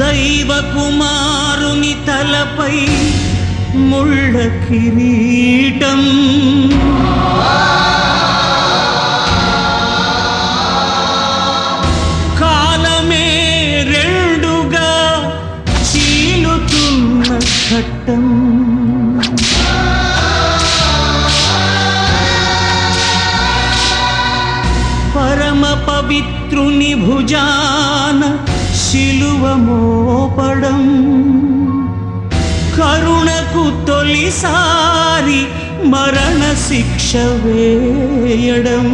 దైవ కుమారుని తలపై ముళ్ళ కిరీటం ప్రతిసారి మరణ శిక్ష వేయడం.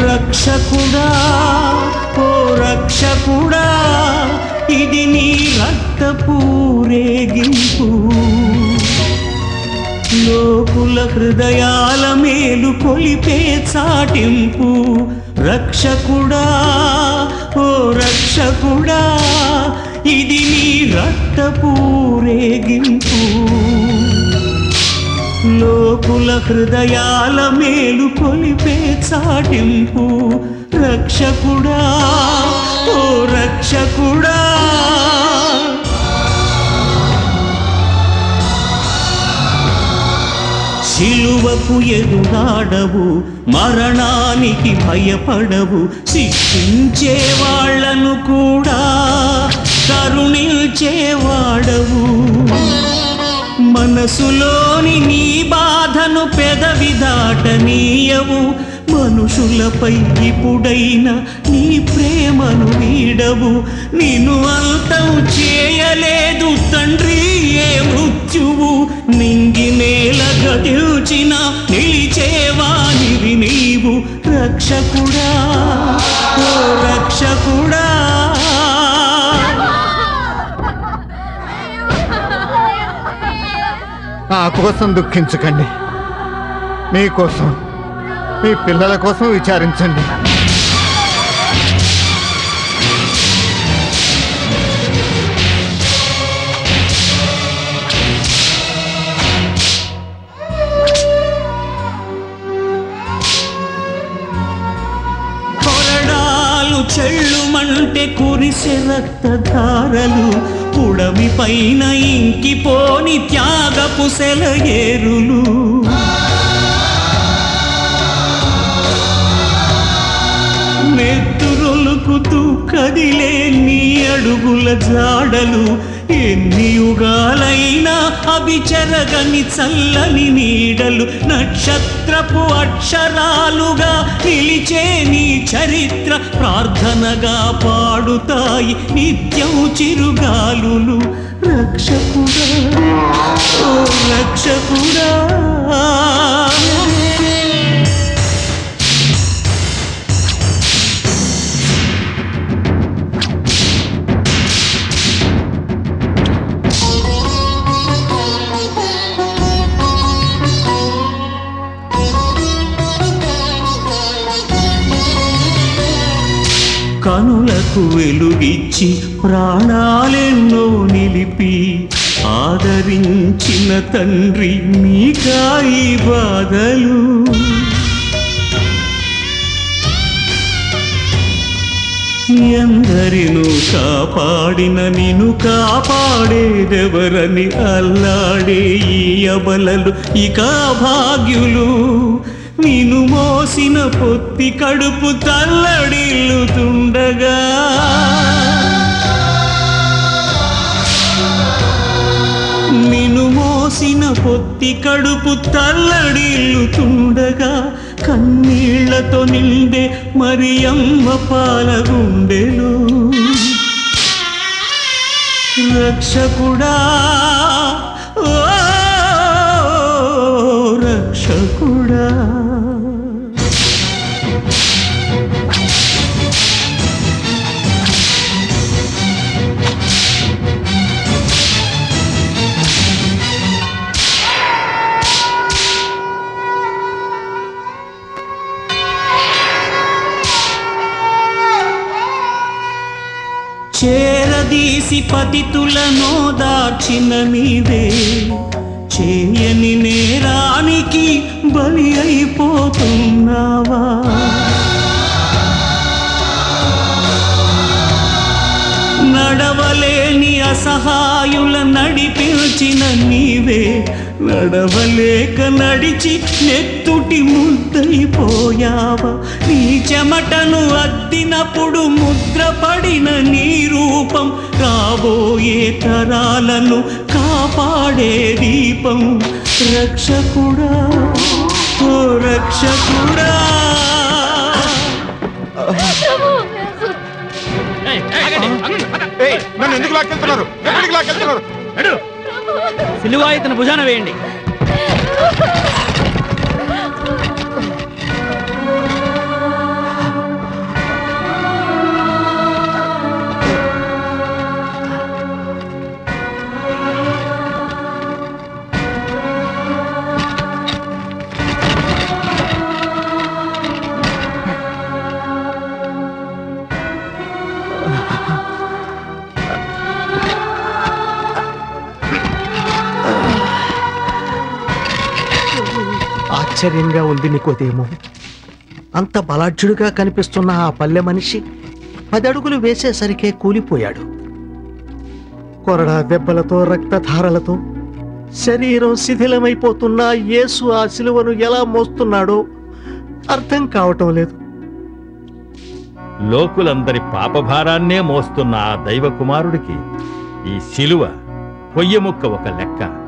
రక్షకుడా ఓ రక్షకుడా ఇది నీ రక్తపూరేగింపు లోకుల హృదయాల మేలు కొలిపే చాటింపు. రక్షకుడా ఓ రక్షకుడా ఇది నీ రక్తపూరేగింపు లోకుల హృదయాల మేలు కొలిపే చాటింపు. రక్షకుడా ఓ రక్షకుడా శిలువకు ఎదురాడవు మరణానికి భయపడవు శిక్షించే వాళ్ళను కూడా కరుణించేవాడవు మనసులోని నీ బాధను పెదవి దాటనీయవు మనుషులపై ఇప్పుడైనా నీ ప్రేమను వీడవు. నిన్ను అంతం చేయలేదు తండ్రి ఏ మృత్యువు. నింగి నేల గదిల్చిన నిలిచేవానివి నీవు. రక్షకుడా ఓ రక్షకుడా. నా కోసం దుఃఖించకండి. మీకోసం. మీ పిల్లల కోసం విచారించండి. కొరడాలు చెళ్ళుమంటే కురిసే రక్తధారలు పుడమి పైన ఇంకిపోని త్యాగపు సెలయేరులు నెత్తురులుకుతూ కదిలే నీ అడుగుల జాడలు ఎన్ని యుగాలైనా అభిచరగని చల్లని నీడలు నక్షత్రపు అక్షరాలుగా నిలిచే నీ చరిత్ర ప్రార్థనగా పాడుతాయి నిత్యం చిరుగాలులు. రక్షకుడా ఓ రక్షకుడా. వెలుగిచ్చి ప్రాణాలెన్నో నిలిపి ఆదరించిన తండ్రి మీకాయి బాధలు. ఎందరిను కాపాడిన నిన్ను కాపాడేదెవరని అల్లాడే ఈ అబలలు ఇక భాగ్యులు నిన్ను మోసిన పొత్తి కడుపు తల్లడిల్లుతుండగా. నిన్ను మోసిన పొత్తి కడుపు తల్లడిల్లుతుండగా కన్నీళ్ళతో నిండే మరి అమ్మ పాలగుండెలు రక్షకుడా కూడా. చేరదీసి పతితులను దార్చిన మీదే చేయని నేరానికి బలి అయిపోతున్నావా? నడవలేని అసహాయుల నడిపించిన నీవే నడవలేక నడిచి నెత్తుటి ముద్దయిపోయావా నీ చెమటను అద్దినప్పుడు ముద్రపడిన నీ రూపం రాబోయే తరాలను కాపాడే దీపం. రక్షకుడా ఓ రక్షకుడా. ఏయ్, నన్ను ఎందుకు లాక్కెళ్తున్నారు? ఎక్కడికి లాక్కెళ్తున్నారు? సిలువ ఇతను భుజాన వేయండి. ఆశ్చర్యంగా ఉంది నీకోదేమో. అంత బలాఢ్యుడిగా కనిపిస్తున్న ఆ పల్లె మనిషి పది అడుగులు వేసేసరికే కూలిపోయాడు. కొరడా దెబ్బలతో రక్తధారలతో శరీరం శిథిలమైపోతున్న యేసు ఆ శిలువను ఎలా మోస్తున్నాడో అర్థం కావటం లేదు. లోకులందరి పాపభారాన్నే మోస్తున్న ఆ దైవ కుమారుడికి ఈ శిలువ పొయ్యముక్క ఒక లెక్క.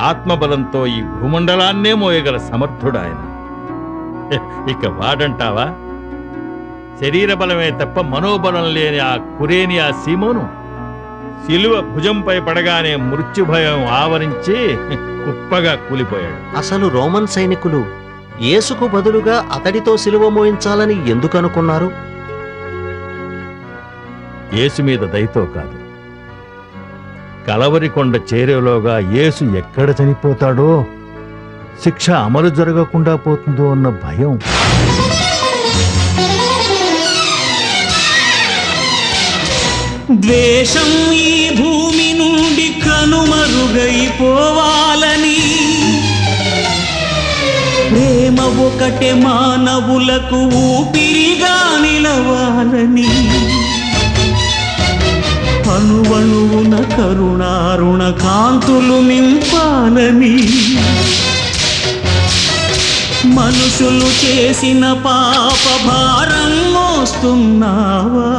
ఆత్మబలంతో ఈ భూమండలాన్నే మోయగల సమర్థుడు ఆయన. ఇక వాడంటావా? శరీర బలమే తప్ప మనోబలం లేని ఆ కురేని ఆ సీమోను శిలువ భుజంపై పడగానే మృత్యుభయం ఆవరించి కుప్పగా కూలిపోయాడు. అసలు రోమన్ సైనికులు యేసుకు బదులుగా అతడితో శిలువ మోయించాలని ఎందుకు అనుకున్నారు యేసు మీద దయతో కాదు. కలవరి కొండ చేరేలోగా యేసు ఎక్కడ చనిపోతాడో? శిక్ష అమలు జరగకుండా పోతుందో అన్న భయం. ద్వేషం ఈ భూమి నుండి కనుమరుగైపోవాలని. ప్రేమ ఒకటే మానవులకు ఊపిరిగా నిలవాలని. అణువణువున కరుణారుణ కాంతులు నింపాలని. మనుషులు చేసిన పాప భారం మోస్తున్నావా?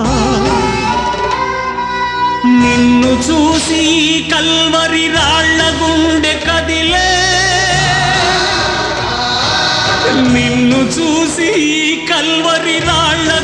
నిన్ను చూసి కల్వరి రాళ్ళ గుండె కదిలే. నిన్ను చూసి కల్వరి రాళ్ళ